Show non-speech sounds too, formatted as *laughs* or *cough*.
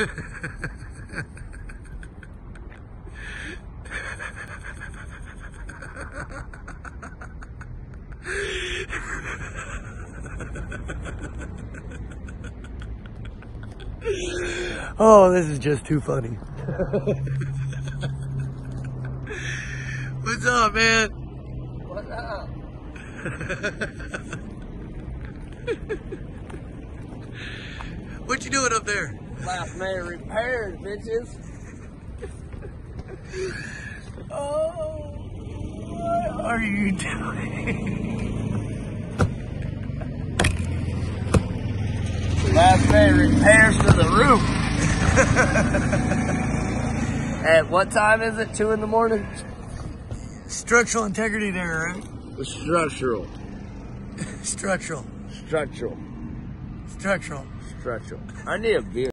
*laughs* oh, this is just too funny. What's up, man? What's up? *laughs* what you doing up there? Last minute repairs, bitches. Oh, what are you doing? Last minute repairs to the roof. *laughs* At what time is it? Two in the morning? Structural integrity there, right? Structural. *laughs* Structural. Structural. Structural. Structural. I need a beer.